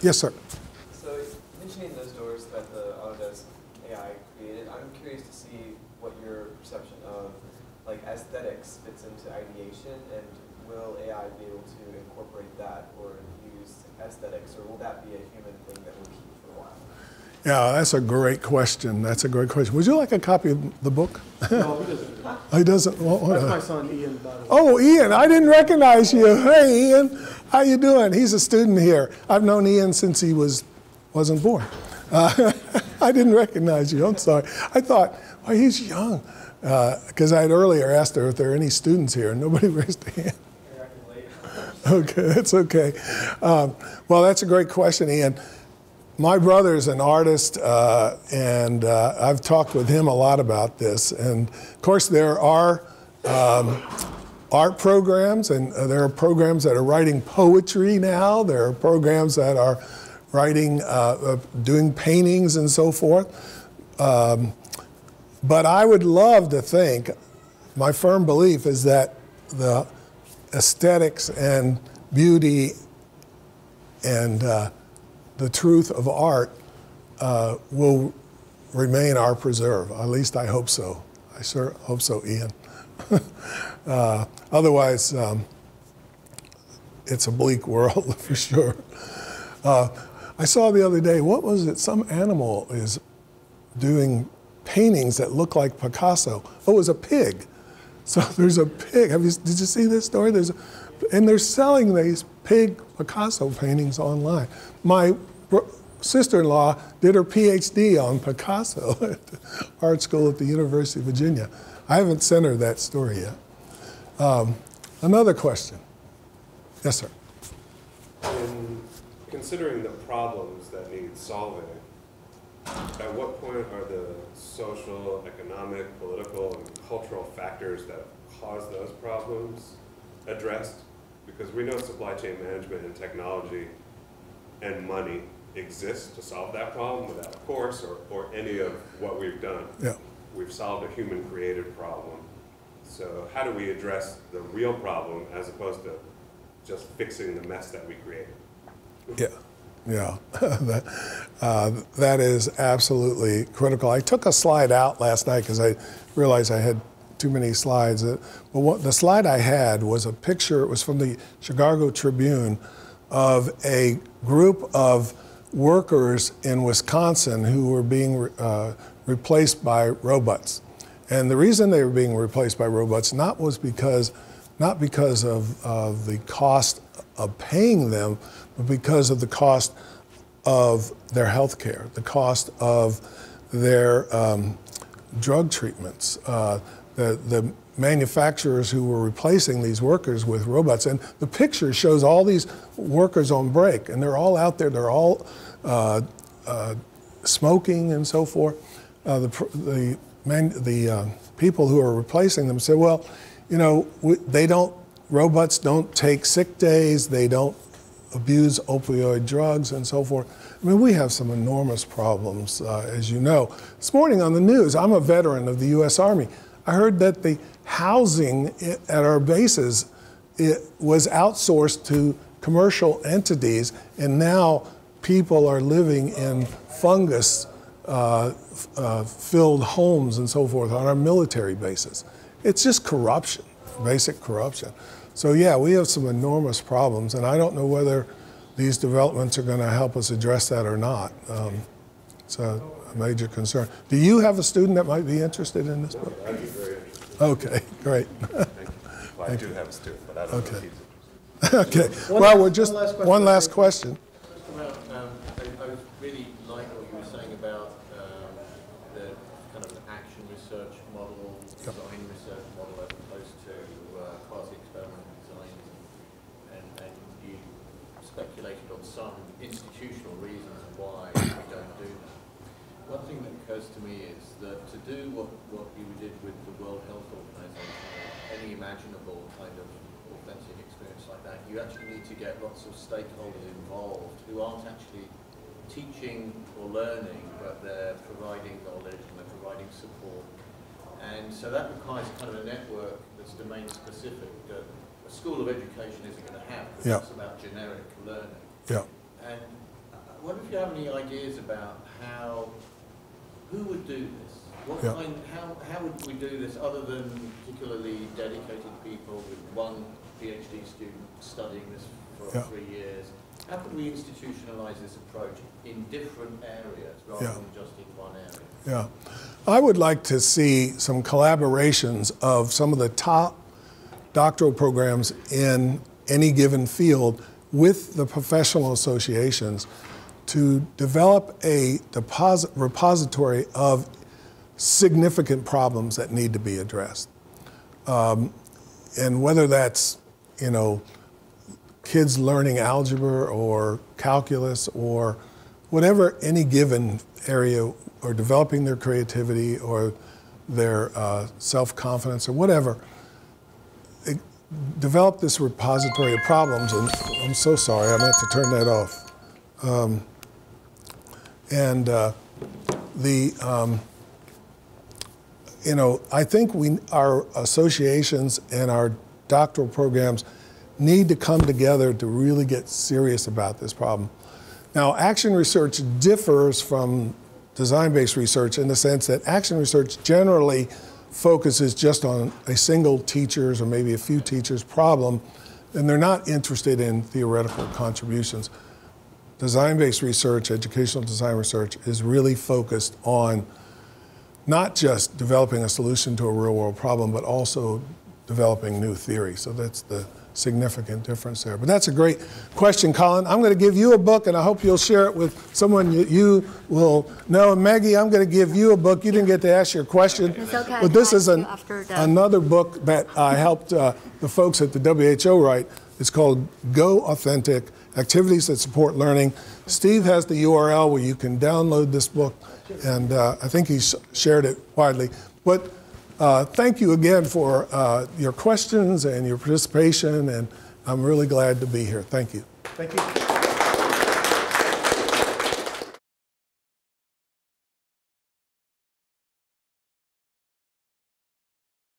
Yes, sir. So mentioning those doors that the Autodesk AI created, I'm curious to see what your perception of like aesthetics fits into ideation, and will AI be able to incorporate that or use aesthetics, or will that be a human thing that will keep for a while? Yeah, that's a great question. That's a great question. Would you like a copy of the book? No, he doesn't. He doesn't. What, That's uh, my son Ian, by the way. Oh, Ian, I didn't recognize you. Hey, Ian, how you doing? He's a student here. I've known Ian since he was wasn't born. Uh, I didn't recognize you. I'm sorry. I thought, well, he's young, because I had earlier asked her if there are any students here, and nobody raised a hand. Okay, that's okay. Um, well, that's a great question, Ian. My brother is an artist, uh, and uh, I've talked with him a lot about this. And of course, there are um, art programs, and uh, there are programs that are writing poetry now. There are programs that are writing, uh, uh, doing paintings and so forth. Um, but I would love to think, my firm belief is that the aesthetics and beauty and uh, the truth of art uh, will remain our preserve. At least I hope so. I sure hope so, Ian. uh, otherwise, um, it's a bleak world for sure. Uh, I saw the other day, what was it? Some animal is doing paintings that look like Picasso. Oh, it was a pig. So there's a pig. Have you, did you see this story? There's a, and they're selling these pig Picasso paintings online. My sister-in-law did her PhD on Picasso at the art school at the University of Virginia. I haven't sent her that story yet. Um, another question. Yes, sir. In considering the problems that need solving, at what point are the social, economic, political, and cultural factors that cause those problems addressed? Because we know supply chain management and technology and money exist to solve that problem without course or, or any of what we've done. Yeah. We've solved a human-created problem. So how do we address the real problem as opposed to just fixing the mess that we created? Yeah, yeah, that, uh, that is absolutely critical. I took a slide out last night because I realized I had too many slides. Uh, but what, the slide I had was a picture, it was from the Chicago Tribune, of a group of workers in Wisconsin who were being uh, replaced by robots. And the reason they were being replaced by robots not was because, not because of, of the cost of paying them, but because of the cost of their health care, the cost of their um, drug treatments. Uh, the, the manufacturers who were replacing these workers with robots. And the picture shows all these workers on break, and they're all out there, they're all uh, uh, smoking and so forth. Uh, the the, man, the uh, people who are replacing them say, well, you know, we, they don't, robots don't take sick days, they don't abuse opioid drugs and so forth. I mean, we have some enormous problems, uh, as you know. This morning on the news, I'm a veteran of the U.S. Army. I heard that the housing at our bases was outsourced to commercial entities, and now people are living in fungus uh, uh, filled homes and so forth on our military bases. It's just corruption, basic corruption. So, yeah, we have some enormous problems, and I don't know whether these developments are going to help us address that or not. Um, it's a, a major concern. Do you have a student that might be interested in this book? I'd be very interested. Okay, great. Thank you. Well, I do have a student, but I don't know if Okay. he's interested. okay. One Well, last- we're just one last question. one last question. Well, um, I, I was really like what you were saying about um, the kind of action research model, design research model, as opposed to uh, quasi-experimental design. And, and you speculated on some institutional reasons why we don't do that. One thing that occurs to me is that to do what, what you did with the World Health Organization, any imaginable kind of authentic experience like that, you actually need to get lots of stakeholders involved who aren't actually teaching or learning, but they're providing knowledge and they're providing support. And so that requires kind of a network that's domain specific that a school of education isn't going to have because Yeah. it's about generic learning. Yeah. And I wonder if you have any ideas about how, who would do this? What Yeah. kind, how, how would we do this other than particularly dedicated people with one PhD student studying this for Yeah. three years? How could we institutionalize this approach in different areas rather Yeah. than just in one area? Yeah. I would like to see some collaborations of some of the top doctoral programs in any given field with the professional associations to develop a deposit, repository of significant problems that need to be addressed. Um, and whether that's, you know, kids learning algebra or calculus or whatever any given area or developing their creativity or their uh, self-confidence or whatever, it- develop this repository of problems. And I'm so sorry, I meant to turn that off. Um, and uh, the, um, you know, I think we, our associations and our doctoral programs need to come together to really get serious about this problem. Now, action research differs from design-based research in the sense that action research generally focuses just on a single teacher's or maybe a few teachers' problem, and they're not interested in theoretical contributions. Design-based research, educational design research, is really focused on not just developing a solution to a real world problem, but also developing new theory. So that's the significant difference there. But that's a great question, Colin. I'm going to give you a book, and I hope you'll share it with someone you, you will know. And Maggie, I'm going to give you a book. You didn't get to ask your question. It's okay. But this is an, you after the- another book that I helped uh, the folks at the WHO write. It's called Go Authentic Activities That Support Learning. Steve has the URL where you can download this book, and uh, I think he's shared it widely. But uh, thank you again for uh, your questions and your participation, and I'm really glad to be here. Thank you. Thank you.